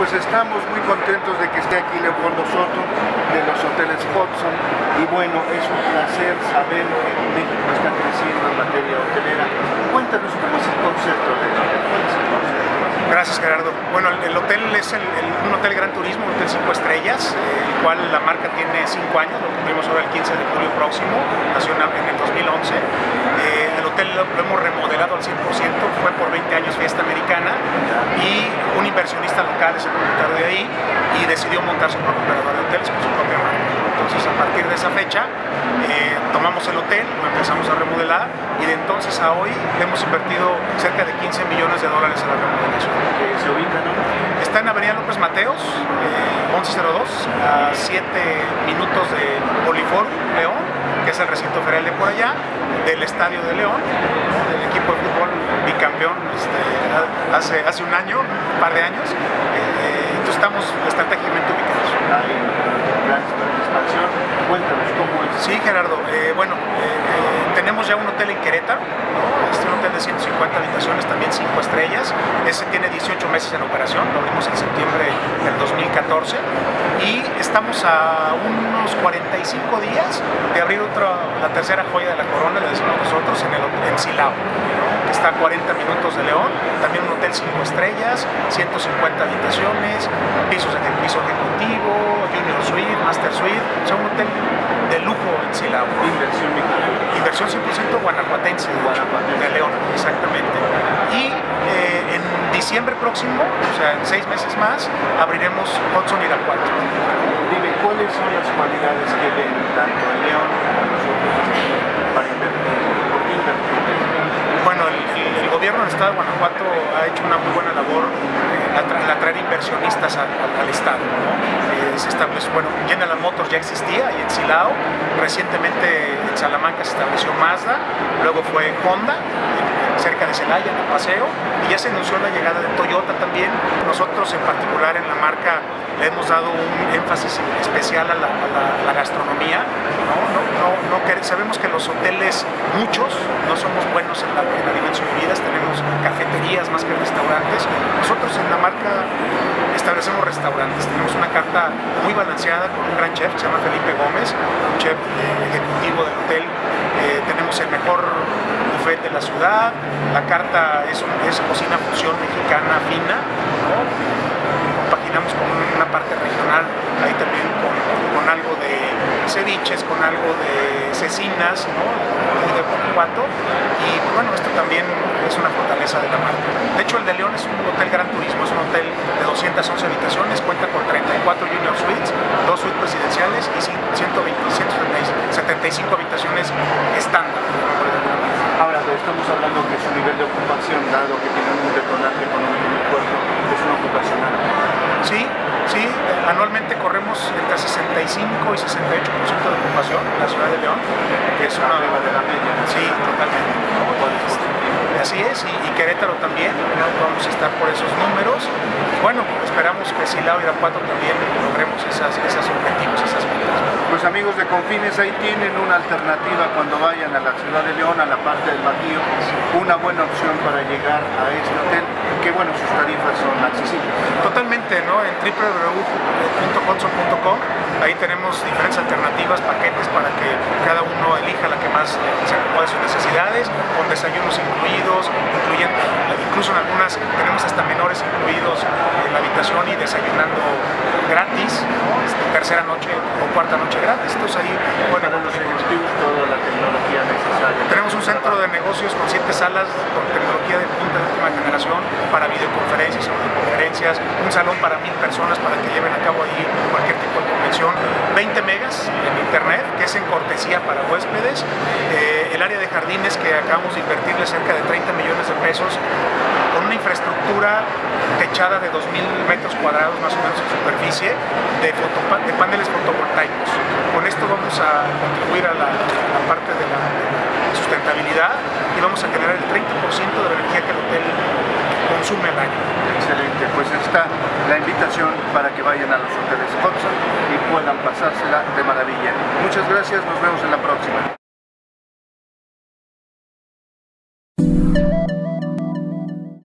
pues estamos muy contentos de que esté aquí Leopoldo Soto de los hoteles Hudson y bueno, es un placer saber que México está creciendo en materia hotelera. Cuéntanos cómo es el concepto. Gracias Gerardo. Bueno, el, hotel es un hotel Gran Turismo, un hotel 5 estrellas, el cual la marca tiene 5 años, lo cumplimos ahora el 15 de julio próximo, nació en el 2011. Eh, el hotel lo, hemos remodelado al 100%, fue por 20 años fiesta americana y un inversionista local es el propietario de ahí y decidió montar su propio operador de hoteles con su propia marca. Entonces a partir de esa fecha eh, tomamos el hotel, lo empezamos a remodelar y de entonces a hoy hemos invertido cerca de 15 millones de dólares en la remodelación. ¿Se ubica, no? Está en Avenida López Mateos, eh, 1102, a 7 minutos de Polifor, León, que es el recinto ferial de por allá, del Estadio de León, del equipo de fútbol bicampeón este, hace, hace un año, un par de años. Eh, entonces estamos estratégicamente ubicados. Hay planes para la expansión. Cuéntanos cómo es. Sí, Gerardo. Eh, bueno, eh, tenemos ya un hotel en Querétaro, ¿no? este un hotel de 150 habitaciones, también 5 estrellas. Ese tiene 18 meses en operación, lo abrimos en septiembre del 2014 y estamos a unos 45 días de abrir otra, la tercera joya de la corona, le decimos nosotros, en, el, en Silao, que está a 40 minutos de León, también un hotel 5 estrellas, 150 habitaciones, pisos de piso ejecutivo, Junior Suite, Master Suite, o sea, un hotel de lujo en Silao. Inversión. Inversión 100% guanajuatense, de León, exactamente. Y eh, en diciembre próximo, o sea, en seis meses más, abriremos Hudson Irapuato. Dime, ¿cuáles son las cualidades que ven tanto en León como nosotros para invertir? ¿Por qué invertir? Bueno, el, el, gobierno del Estado de Guanajuato ha hecho una muy buena labor eh, al atraer inversionistas al, al Estado. ¿no? Eh, se estableció, bueno, General Motors ya existía ahí en Silao, recientemente en Salamanca se estableció Mazda, luego fue Honda, cerca de Celaya, en el paseo, y ya se anunció la llegada de Toyota también. Nosotros en particular en la marca le hemos dado un énfasis especial a la, a la, a la gastronomía. ¿no? No, no, sabemos que los hoteles, muchos, no somos buenos en, la, en alimentos y bebidas, tenemos cafeterías más que restaurantes. Nosotros en la marca establecemos restaurantes, tenemos una carta muy balanceada con un gran chef, se llama Felipe Gómez, un chef eh, ejecutivo del hotel. Eh, tenemos el mejor buffet de la la carta es, es cocina fusión mexicana fina, ¿no? compaginamos con una parte regional, ahí también con, algo de ceviches, con algo de cecinas, ¿no? de Guanajuato, y bueno, esto también es una fortaleza de la marca. De hecho, el de León es un hotel gran turismo, es un hotel de 211 habitaciones, cuenta con 34 junior suites, dos suites presidenciales y 120, 175 habitaciones estándar. Estamos hablando que su nivel de ocupación, dado que tiene un detonante económico muy fuerte, es una ocupación alta. Sí, sí, anualmente corremos entre 65 y 68% de ocupación en la ciudad de León, que es una de la media. Sí, totalmente. Así es, y, y Querétaro también, ¿no? vamos a estar por esos números. Bueno, esperamos que Silao y Irapuato también logremos esas, esas objetivos, esas Pues amigos de Confines, ahí tienen una alternativa cuando vayan a la ciudad de León, a la parte del Bajío, una buena opción para llegar a este hotel, que bueno, sus tarifas son accesibles. Totalmente, ¿no? En www.hudson.com ahí tenemos diferentes alternativas, paquetes para que cada uno elija la que más se acomode a sus necesidades, con desayunos incluidos, incluyendo, incluso en algunas tenemos hasta menores incluidos en la habitación y desayunando tercera noche o cuarta noche gratis. Entonces ahí bueno, los ejecutivos toda la tecnología necesaria. Tenemos un centro de negocios con siete salas con tecnología de punta de última generación para videoconferencias, audioconferencias, un salón para mil personas para que lleven a cabo ahí cualquier tipo de convención, 20 megas en internet, que es en cortesía para huéspedes, eh, el área de jardines que acabamos de invertirle cerca de 30 millones de pesos con una infraestructura techada de 2.000 metros cuadrados más o menos en superficie de, de paneles fotovoltaicos. Con esto vamos a contribuir a la, a la parte de la, sustentabilidad y vamos a generar el 30% de la energía que el hotel consume al año. Excelente, pues está la invitación para que vayan a los hoteles Hudson y puedan pasársela de maravilla. Muchas gracias, nos vemos en la próxima.